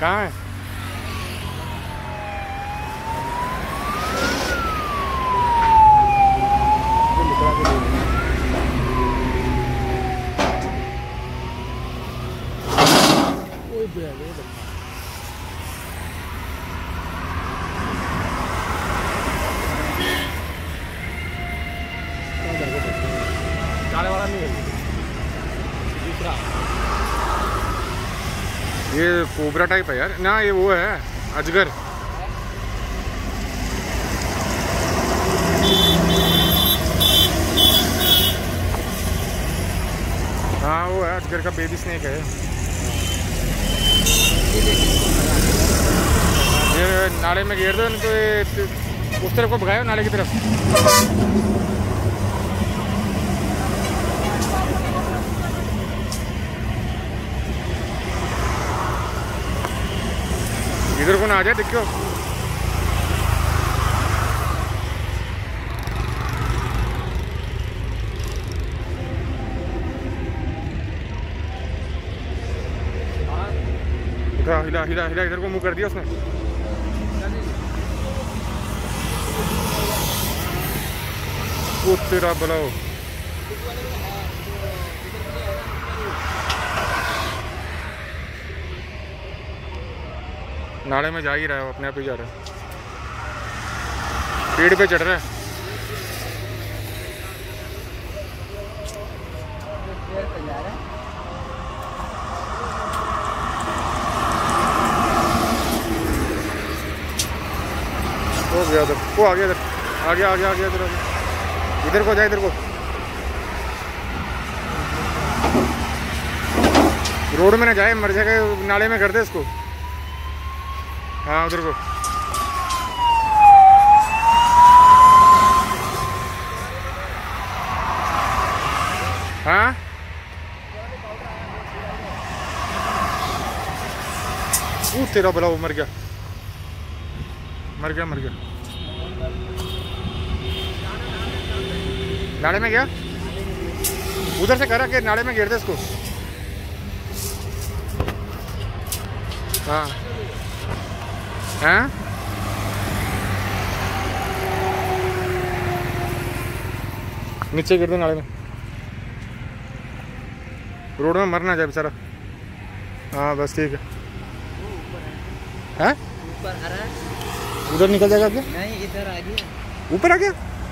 कहाँ है ये निकला के ले गया। ओए बे, ये देखो। कहाँ जाके बैठे हैं? काले वाला नहीं है दूसरा ये कोबरा टाइप है यार। ना, ये वो है, अजगर। हाँ वो है, अजगर का बेबी स्नेक है। ये नाले में घेर दो, इनको उस तरफ़ को भगाओ, नाले की तरफ़। इधर को ना आ जाए देखो उठा हिला हिला हिला इधर को मुँह कर दिया उसने। तेरा बलाओ। नाले में जा ही रहा है, अपने आप ही जा रहा है। पेड़ पे चढ़ रहा है। हो गया उधर। वो आ गया इधर। आ गया आ गया आ गया इधर इधर को जा, इधर को। रोड में ना जाए, मर जाएगा, नाले में कर दे इसको। हाँ उधर को। हाँ? वो तेरा भला वो मर गया। मर गया मर गया। नाले में गया? उधर से करा के नाले में गिर दे इसको। हाँ। हैं? नीचे गिर दे नाले में। रोड में मरना जाए बेचारा। हाँ बस ठीक है। हैं? ऊपर आ रहा है। उधर निकल जाएगा क्या? नहीं इधर आ गया। ऊपर आ गया?